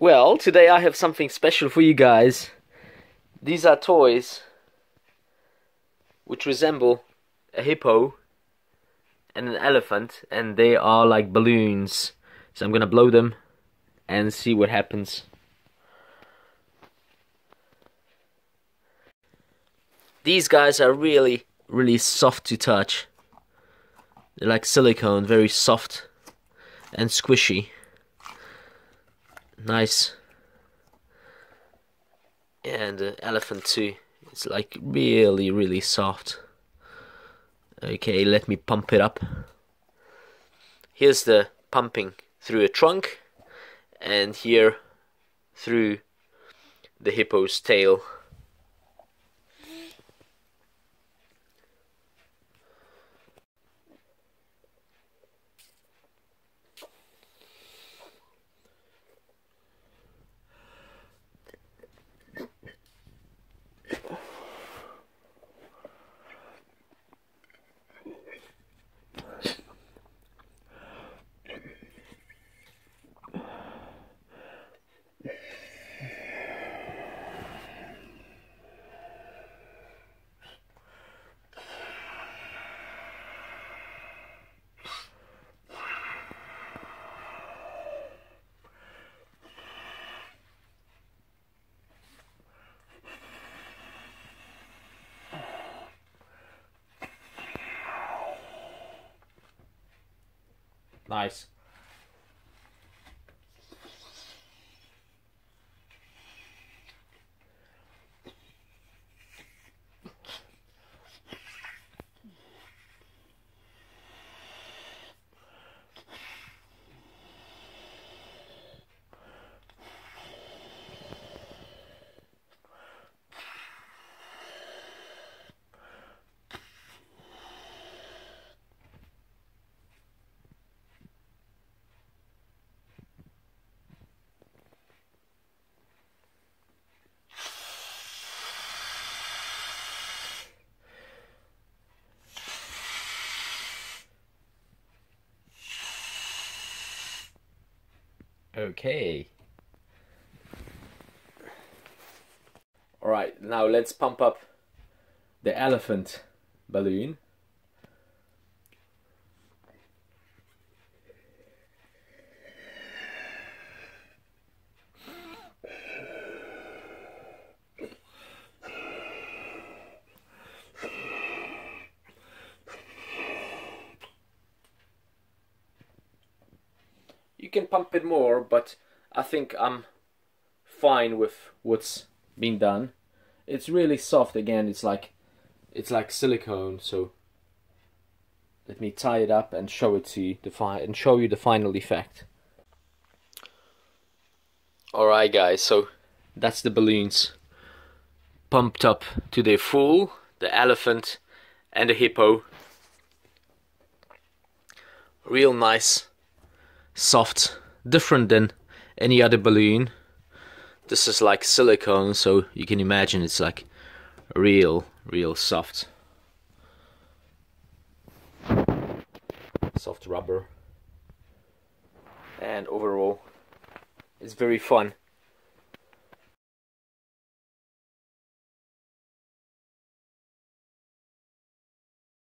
Well, today I have something special for you guys. These are toys which resemble a hippo and an elephant, and they are like balloons. So I'm gonna blow them and see what happens. These guys are really, really soft to touch. They're like silicone, very soft and squishy. Nice. And elephant too. It's like really, really soft. Okay, let me pump it up. Here's the pumping through a trunk and here through the hippo's tail. Nice. Okay. Alright, now let's pump up the elephant balloon. You can pump it more, but I think I'm fine with what's being done. It's really soft again, it's like it's like silicone, so let me tie it up and show it to you the fi and show you the final effect. Alright guys, so that's the balloons pumped up to their full, the elephant and the hippo. Real nice soft, different than any other balloon. This is like silicone, so you can imagine it's like real, real soft. Soft rubber. And overall, it's very fun